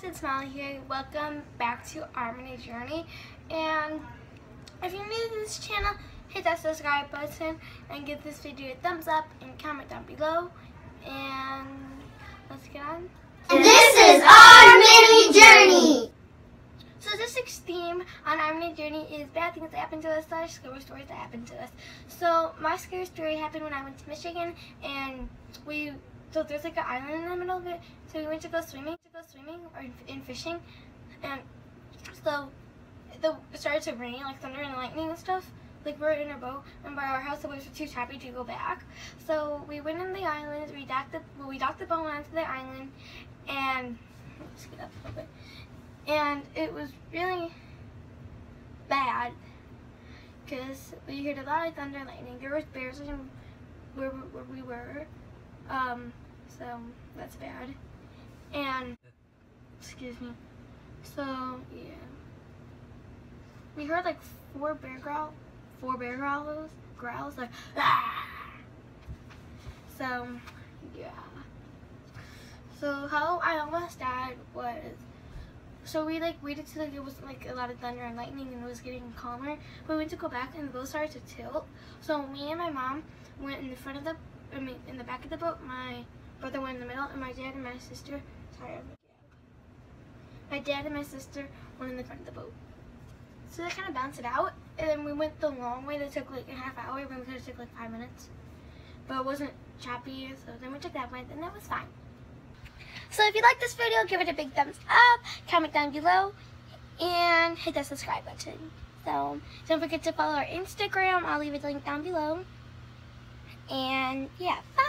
guys, it's Molly here. Welcome back to Our Mini Journey. And if you're new to this channel, hit that subscribe button and give this video a thumbs up and comment down below. And let's get on. And this is our mini journey. So this week's theme on our mini journey is bad things that happen to us slash scary stories that happen to us. So my scary story happened when I went to Michigan and we so there's like an island in the middle of it. So we went to go swimming, to go swimming or in fishing, and so the it started to rain like thunder and lightning and stuff. Like we're in our boat, and by our house the waves were too choppy to go back. So we went in the island. We docked the well, we docked the boat onto the island, and let's get up a little bit. And it was really bad because we heard a lot of thunder and lightning. There was bears in where, where we were. Um, so that's bad. And, excuse me. So, yeah. We heard like four bear growl, four bear growls, growls, like, ah! So, yeah. So how I almost died was, so we like waited till like, it was like a lot of thunder and lightning and it was getting calmer. We went to go back and the boat started to tilt. So me and my mom went in the front of the I mean, in the back of the boat, my brother went in the middle, and my dad and my sister, sorry, my dad and my sister went in the front of the boat. So they kind of bounced it out, and then we went the long way that took like a half hour, but we could have took like five minutes. But it wasn't choppy, so then we took that way, and that was fine. So if you like this video, give it a big thumbs up, comment down below, and hit that subscribe button. So don't forget to follow our Instagram. I'll leave a link down below. And yeah, bye.